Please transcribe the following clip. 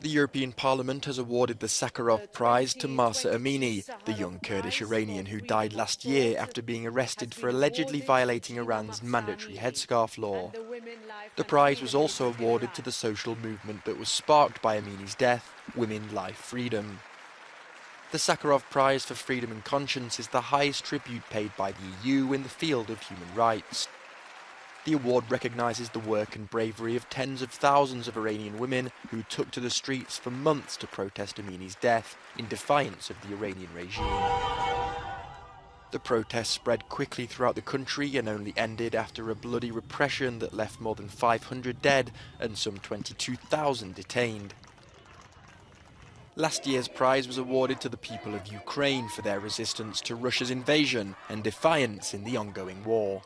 The European Parliament has awarded the Sakharov Prize to Mahsa Amini, the young Kurdish Iranian who died last year after being arrested for allegedly violating Iran's mandatory headscarf law. The prize was also awarded to the social movement that was sparked by Amini's death, Women Life Freedom. The Sakharov Prize for Freedom and Conscience is the highest tribute paid by the EU in the field of human rights. The award recognises the work and bravery of tens of thousands of Iranian women who took to the streets for months to protest Amini's death in defiance of the Iranian regime. The protests spread quickly throughout the country and only ended after a bloody repression that left more than 500 dead and some 22,000 detained. Last year's prize was awarded to the people of Ukraine for their resistance to Russia's invasion and defiance in the ongoing war.